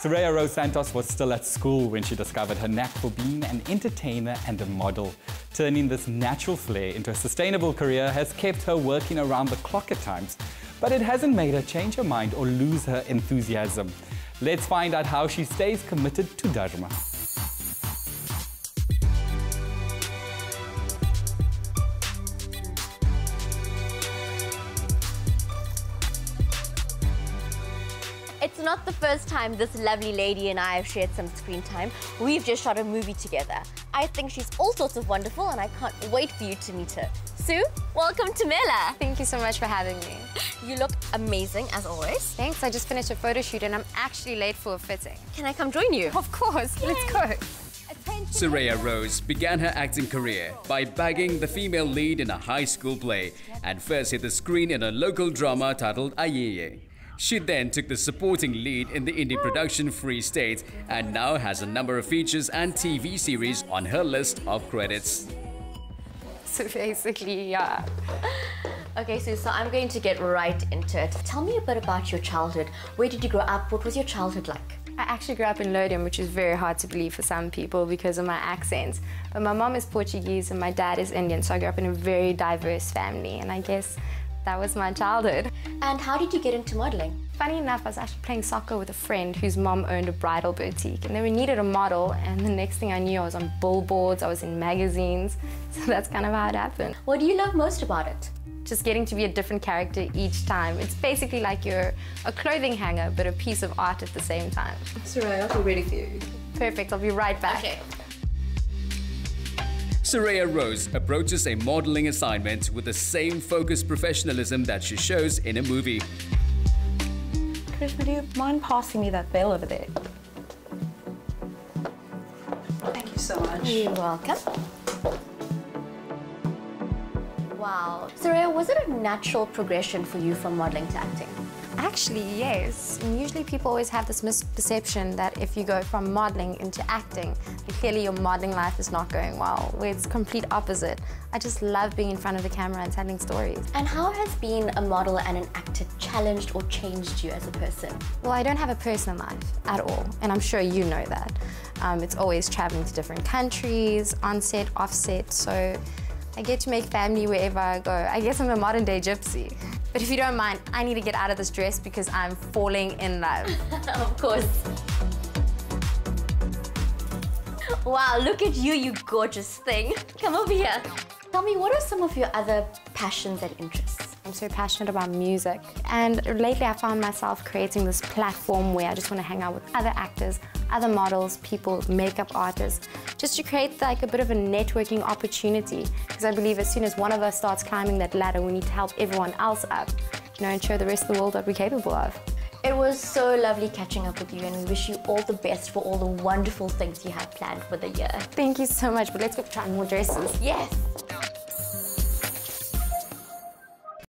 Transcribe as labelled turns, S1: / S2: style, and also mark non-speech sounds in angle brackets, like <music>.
S1: Suraya Rose Santos was still at school when she discovered her knack for being an entertainer and a model. Turning this natural flair into a sustainable career has kept her working around the clock at times, but it hasn't made her change her mind or lose her enthusiasm. Let's find out how she stays committed to Dharma.
S2: It's not the first time this lovely lady and I have shared some screen time. We've just shot a movie together. I think she's all sorts of wonderful and I can't wait for you to meet her. Sue, welcome to Mela.
S3: Thank you so much for having me.
S2: You look amazing as always.
S3: Thanks, I just finished a photo shoot and I'm actually late for a fitting.
S2: Can I come join you?
S3: Of course, let's go.
S4: Suraya Rose began her acting career by bagging the female lead in a high school play and first hit the screen in a local drama titled Ayeye. She then took the supporting lead in the indie production Free State and now has a number of features and TV series on her list of credits.
S3: So basically, yeah.
S2: Okay, Sue, so I'm going to get right into it. Tell me a bit about your childhood. Where did you grow up? What was your childhood like?
S3: I actually grew up in Laudium, which is very hard to believe for some people because of my accents. But my mom is Portuguese and my dad is Indian, so I grew up in a very diverse family. And I guess that was my childhood.
S2: And how did you get into modeling?
S3: Funny enough, I was actually playing soccer with a friend whose mom owned a bridal boutique, and then we needed a model. And the next thing I knew, I was on billboards, I was in magazines. <laughs> So that's kind of how it happened.
S2: What do you love most about it?
S3: Just getting to be a different character each time. It's basically like you're a clothing hanger, but a piece of art at the same time.
S5: Suraya, we're ready for you.
S3: Perfect, I'll be right back.
S2: Okay.
S4: Suraya Rose approaches a modeling assignment with the same focused professionalism that she shows in a movie.
S5: Chris, would you mind passing me that veil over there? Thank you so much.
S2: You're welcome. Wow. Suraya, was it a natural progression for you from modeling to acting?
S3: Actually, yes. And usually people always have this misperception that if you go from modeling into acting, clearly your modeling life is not going well, where it's complete opposite. I just love being in front of the camera and telling stories.
S2: And how has being a model and an actor challenged or changed you as a person?
S3: Well, I don't have a personal life at all, and I'm sure you know that. Um, it's always traveling to different countries, on set, off set, so I get to make family wherever I go. I guess I'm a modern day gypsy. But if you don't mind, I need to get out of this dress because I'm falling in love. <laughs>
S2: of course. Wow, look at you, you gorgeous thing. Come over here. Tell me, what are some of your other passions and interests?
S3: I'm so passionate about music. And lately I found myself creating this platform where I just want to hang out with other actors, other models, people, makeup artists, just to create like a bit of a networking opportunity. Because I believe as soon as one of us starts climbing that ladder, we need to help everyone else up, you know, and show the rest of the world what we're capable of.
S2: It was so lovely catching up with you and we wish you all the best for all the wonderful things you have planned for the year.
S3: Thank you so much, but let's go try more dresses.
S2: Yes.